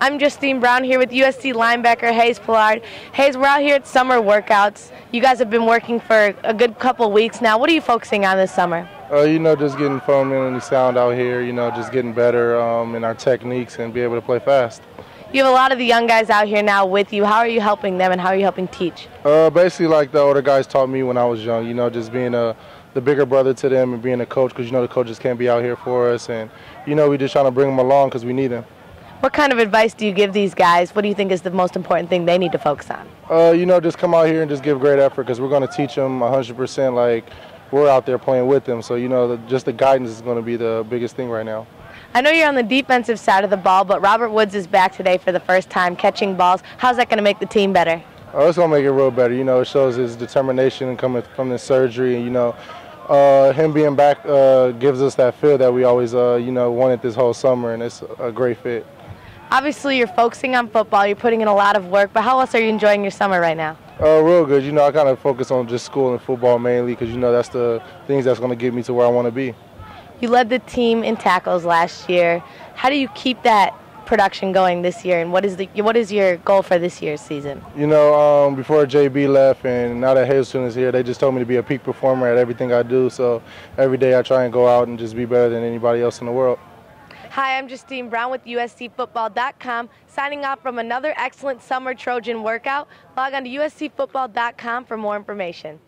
I'm Justine Brown here with USC linebacker Hayes Pullard. Hayes, we're out here at summer workouts. You guys have been working for a good couple weeks now. What are you focusing on this summer? Uh, you know, just getting fundamentally sound out here. You know, just getting better um, in our techniques and be able to play fast. You have a lot of the young guys out here now with you. How are you helping them and how are you helping teach? Uh, basically, like the older guys taught me when I was young. You know, just being a the bigger brother to them and being a coach because you know the coaches can't be out here for us, and you know we just trying to bring them along because we need them. What kind of advice do you give these guys? What do you think is the most important thing they need to focus on? Uh, you know, just come out here and just give great effort because we're going to teach them 100% like we're out there playing with them. So, you know, the, just the guidance is going to be the biggest thing right now. I know you're on the defensive side of the ball, but Robert Woods is back today for the first time catching balls. How's that going to make the team better? Oh, it's going to make it real better. You know, it shows his determination coming from the surgery. And, you know, uh, him being back uh, gives us that feel that we always, uh, you know, wanted this whole summer, and it's a great fit. Obviously, you're focusing on football. You're putting in a lot of work, but how else are you enjoying your summer right now? Uh, real good. You know, I kind of focus on just school and football mainly because, you know, that's the things that's going to get me to where I want to be. You led the team in tackles last year. How do you keep that production going this year, and what is the what is your goal for this year's season? You know, um, before JB left, and now that Hazelton is here, they just told me to be a peak performer at everything I do. So every day I try and go out and just be better than anybody else in the world. Hi, I'm Justine Brown with USCFootball.com, signing off from another excellent summer Trojan workout. Log on to USCFootball.com for more information.